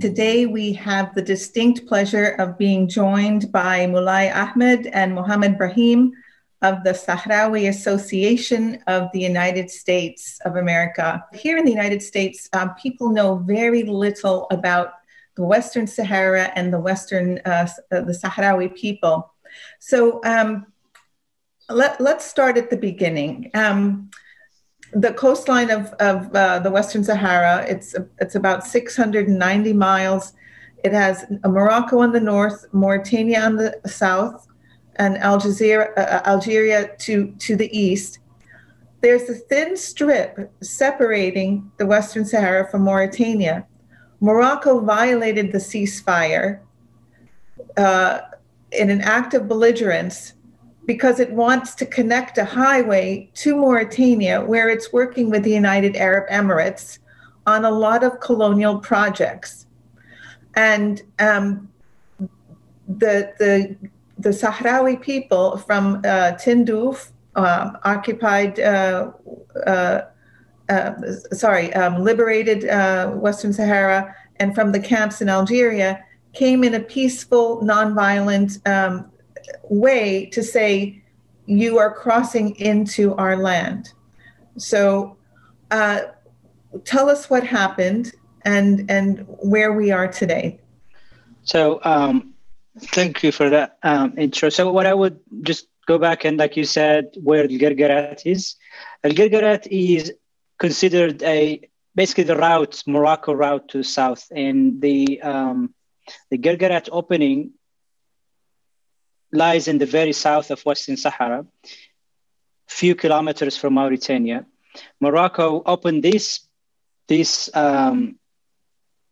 Today, we have the distinct pleasure of being joined by Mulay Ahmed and Mohamed Brahim of the Sahrawi Association of the United States of America. Here in the United States, um, people know very little about the Western Sahara and the Western, uh, uh the Sahrawi people. So um, let, us start at the beginning. Um, the coastline of, of uh, the Western Sahara, it's, it's about 690 miles. It has Morocco on the north, Mauritania on the south, and Algeria, uh, uh, Algeria to, to the east. There's a thin strip separating the Western Sahara from Mauritania. Morocco violated the ceasefire uh, in an act of belligerence because it wants to connect a highway to Mauritania, where it's working with the United Arab Emirates on a lot of colonial projects. And um, the, the, the Sahrawi people from uh, Tindouf, uh, occupied, uh, uh sorry, um, liberated uh, Western Sahara, and from the camps in Algeria, came in a peaceful, nonviolent um, way to say you are crossing into our land. So uh, tell us what happened and and where we are today. So um, thank you for that um, intro. So what I would just go back and like you said, where Guerguerat is. Al Guerguerat is considered a basically the route Morocco route to south, and the um, the Guerguerat opening lies in the very south of Western Sahara, few kilometers from Mauritania. Morocco opened this this um,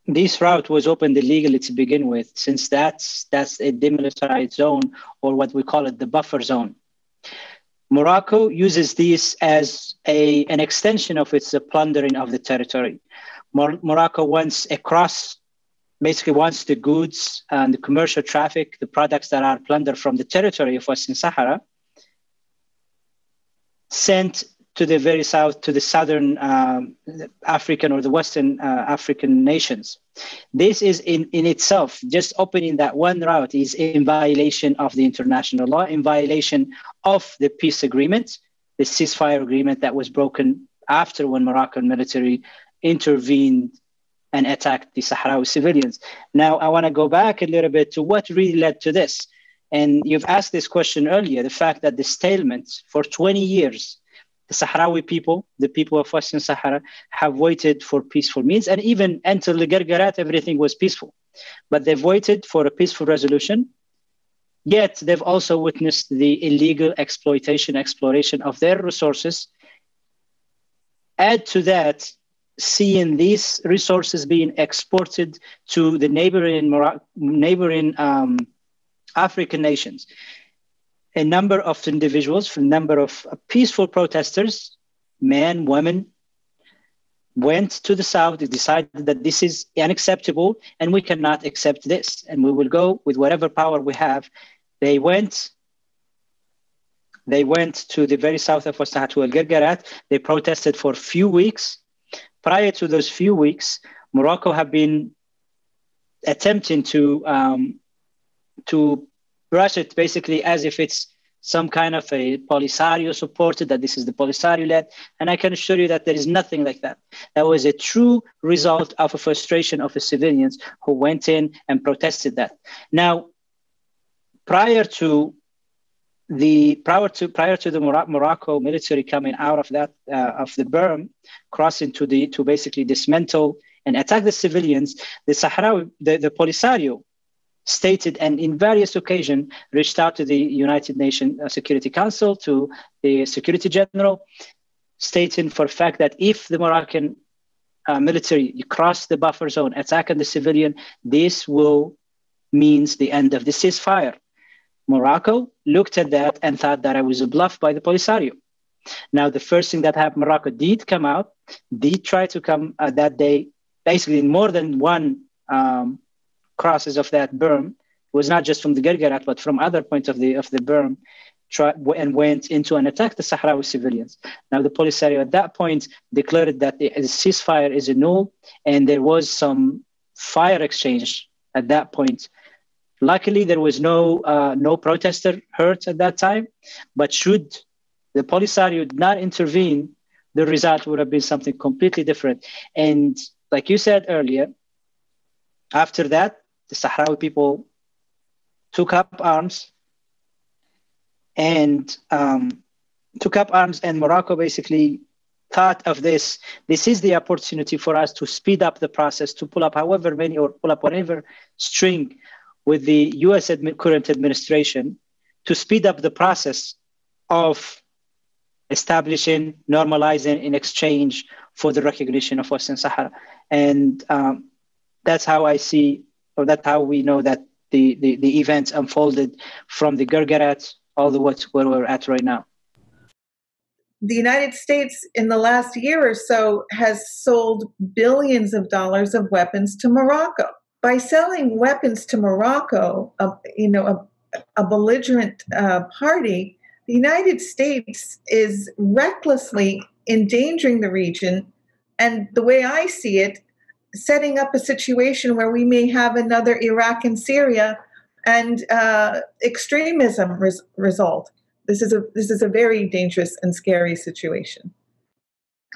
this route was opened illegally to begin with, since that's that's a demilitarized zone or what we call it the buffer zone. Morocco uses this as a, an extension of its plundering of the territory. Mor- Morocco wants across basically wants the goods and the commercial traffic, the products that are plundered from the territory of Western Sahara, sent to the very south, to the southern um, African or the Western uh, African nations. This is in, in itself, just opening that one route is in violation of the international law, in violation of the peace agreement, the ceasefire agreement that was broken after when Moroccan military intervened and attacked the Sahrawi civilians. Now, I want to go back a little bit to what really led to this. And you've asked this question earlier the fact that the stalemate for 20 years, the Sahrawi people, the people of Western Sahara, have waited for peaceful means. And even until the Guerguerat, everything was peaceful. But they've waited for a peaceful resolution. Yet they've also witnessed the illegal exploitation, exploration of their resources. Add to that seeing these resources being exported to the neighboring neighboring um, African nations. A number of individuals, a number of peaceful protesters, men, women, went to the south. They decided that this is unacceptable and we cannot accept this, and we will go with whatever power we have. They went. They went to the very south of West to El Guerguerat. They protested for a few weeks prior to those few weeks, Morocco have been attempting to um, to brush it basically as if it's some kind of a Polisario supported, that this is the Polisario led. And I can assure you that there is nothing like that. That was a true result of a frustration of the civilians who went in and protested that. Now, prior to the prior to prior to the Morocco military coming out of that uh, of the berm, crossing to the to basically dismantle and attack the civilians, the Sahrawi the, the Polisario stated and in various occasions reached out to the United Nations uh, Security Council to the Security General, stating for fact that if the Moroccan uh, military cross the buffer zone, attacking the civilian, this will means the end of the ceasefire. Morocco looked at that and thought that I was a bluff by the Polisario. Now, the first thing that happened, Morocco did come out, did try to come uh, that day, basically in more than one um, crosses of that berm. It was not just from the Guerguerat, but from other points of the of the berm, try, and went into and attacked the Sahrawi civilians. Now, the Polisario at that point declared that the ceasefire is a null, and there was some fire exchange at that point. Luckily, there was no uh, no protester hurt at that time, but should the Polisario not intervene, the result would have been something completely different. And like you said earlier, after that, the Sahrawi people took up arms and um, took up arms, and Morocco basically thought of this. This is the opportunity for us to speed up the process, to pull up however many or pull up whatever string with the US admi- current administration to speed up the process of establishing, normalizing in exchange for the recognition of Western Sahara. And um, that's how I see, or that's how we know that the, the, the events unfolded from the Guerguerat all the way to where we're at right now. The United States, in the last year or so, has sold billions of dollars of weapons to Morocco. By selling weapons to Morocco, a, you know, a, a belligerent uh, party, the United States is recklessly endangering the region. And the way I see it, setting up a situation where we may have another Iraq and Syria and uh, extremism res- result. This is a this is a very dangerous and scary situation.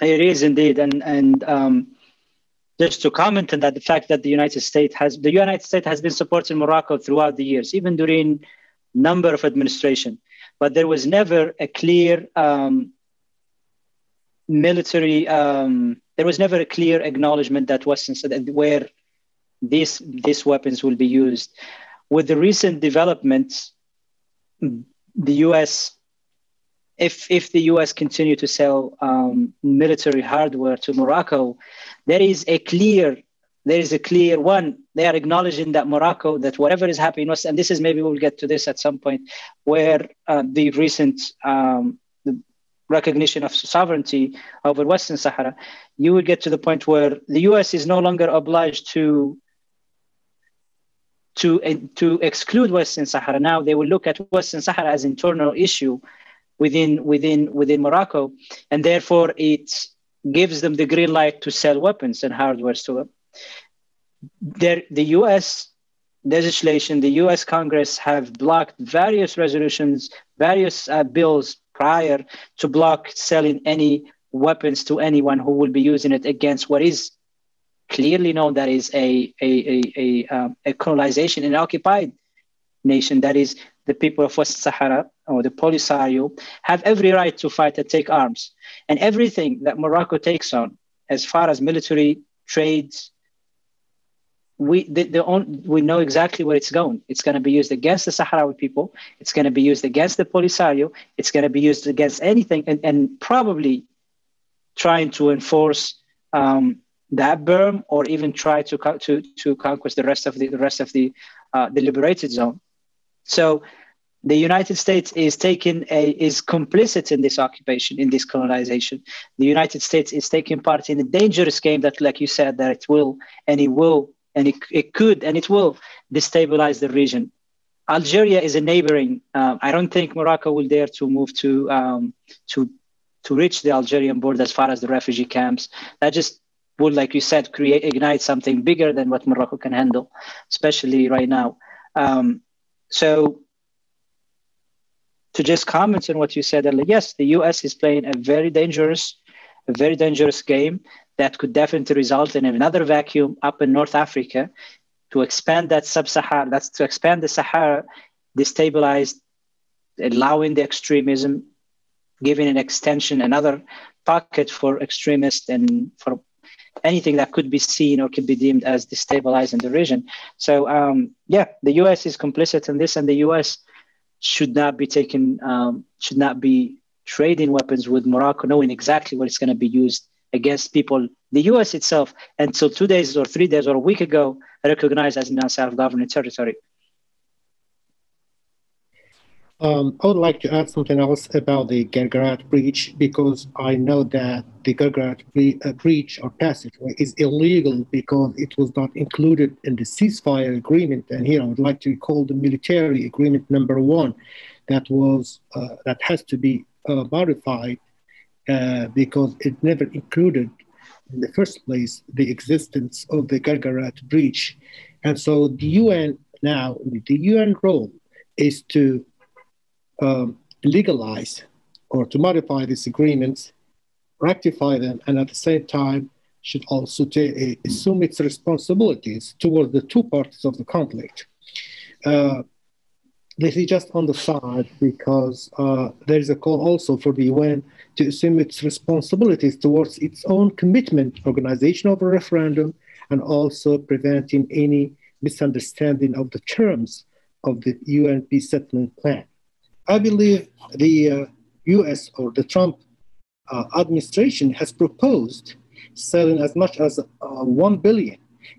It is indeed, and and um, just to comment on that, the fact that the United States has the United States has been supporting Morocco throughout the years, even during number of administration, but there was never a clear um, military. Um, there was never a clear acknowledgement that Western said where these these weapons will be used. With the recent developments, the U.S. If, if the U.S. continue to sell um, military hardware to Morocco, there is a clear there is a clear one. They are acknowledging that Morocco, that whatever is happening, and this is maybe we'll get to this at some point, where uh, the recent um, recognition of sovereignty over Western Sahara, you would get to the point where the U.S. is no longer obliged to to to exclude Western Sahara. Now they will look at Western Sahara as internal issue within within within Morocco, and therefore it gives them the green light to sell weapons and hardware to them. There, the U.S. legislation, the U.S. Congress have blocked various resolutions, various uh, bills prior to block selling any weapons to anyone who will be using it against what is clearly known that is a a a, a, um, a colonization in an occupied nation that is the people of West Sahara or the Polisario have every right to fight and take arms. And everything that Morocco takes on, as far as military trades, we we know exactly where it's going. It's going to be used against the Sahrawi people. It's going to be used against the Polisario. It's going to be used against anything, and, and probably trying to enforce um, that berm, or even try to to to conquest the rest of the, the rest of the uh, the liberated zone. So the United States is taking a, is complicit in this occupation, in this colonization. The United States is taking part in a dangerous game that, like you said, that it will and it will and it, it could and it will destabilize the region. Algeria is a neighboring. Um, I don't think Morocco will dare to move to um, to to reach the Algerian border as far as the refugee camps. That just would, like you said, create ignite something bigger than what Morocco can handle, especially right now. Um, so to just comment on what you said earlier, yes, the US is playing a very dangerous, a very dangerous game that could definitely result in another vacuum up in North Africa to expand that sub-Sahara, that's to expand the Sahara, destabilize, allowing the extremism, giving an extension, another pocket for extremists and for anything that could be seen or could be deemed as destabilizing the region. So um, yeah, the U.S. is complicit in this, and the U.S. should not be taking um, should not be trading weapons with Morocco, knowing exactly what it's going to be used against people. The U.S. itself, until two days or three days or a week ago, recognized as non-self-governing territory. Um, I would like to add something else about the Guerguerat breach because I know that the Guerguerat uh, breach or passageway is illegal because it was not included in the ceasefire agreement. And here I would like to recall the military agreement number one that was uh, that has to be uh, modified uh, because it never included in the first place the existence of the Guerguerat breach. And so the UN now, the UN role is to um, legalize or to modify these agreements, rectify them, and at the same time should also t- assume its responsibilities towards the two parties of the conflict. Uh, this is just on the side because uh, there is a call also for the UN to assume its responsibilities towards its own commitment, organization of a referendum, and also preventing any misunderstanding of the terms of the UN peace settlement plan. I believe the uh, US or the Trump uh, administration has proposed selling as much as uh, 1 billion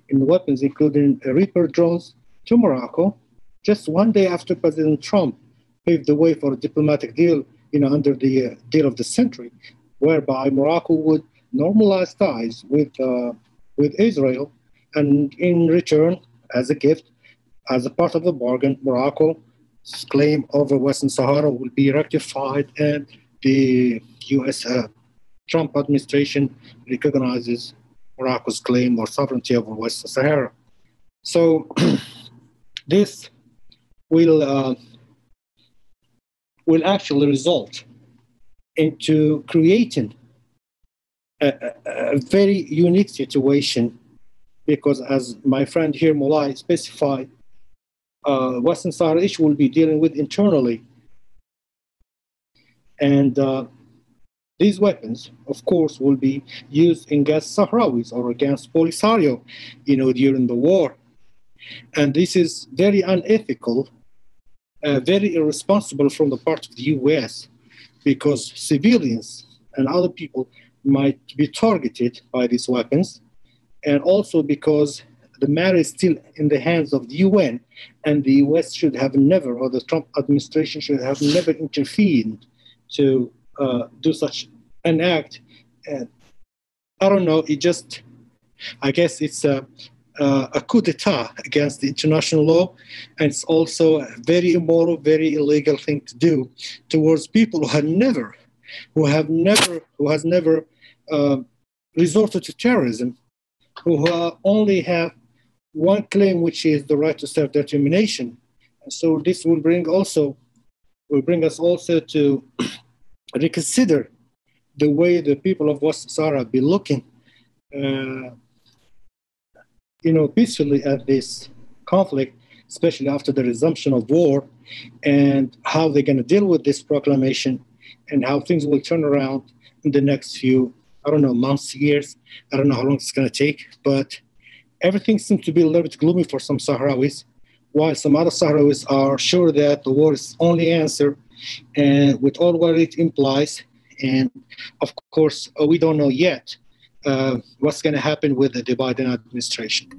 in weapons, including Reaper drones, to Morocco, just one day after President Trump paved the way for a diplomatic deal, you know, under the uh, deal of the century, whereby Morocco would normalize ties with uh, with Israel, and in return, as a gift, as a part of the bargain, Morocco's claim over Western Sahara will be rectified, and the U.S. Uh, Trump administration recognizes Morocco's claim or sovereignty over Western Sahara. So this will uh, will actually result into creating a, a, a, very unique situation because as my friend here Mulay specified, uh, Western Sahara issue will be dealing with internally. And uh, these weapons, of course, will be used against Sahrawis or against Polisario, you know, during the war. And this is very unethical, uh, very irresponsible from the part of the US because civilians and other people might be targeted by these weapons. And also because the matter is still in the hands of the UN, and the US should have never, or the Trump administration should have never intervened to uh, do such an act. And I don't know, it just, I guess it's a, uh, a coup d'etat against the international law, and it's also a very immoral, very illegal thing to do towards people who have never, who have never, who has never uh, resorted to terrorism, who uh, only have one claim, which is the right to self-determination. So this will bring also, will bring us also to reconsider the way the people of West Sahara be looking uh, you know, peacefully at this conflict, especially after the resumption of war, and how they're going to deal with this proclamation and how things will turn around in the next few, I don't know, months, years. I don't know how long it's going to take, but everything seems to be a little bit gloomy for some Sahrawis, while some other Sahrawis are sure that the war is only answer, and with all what it implies. And of course, uh, we don't know yet uh, what's going to happen with the Biden administration.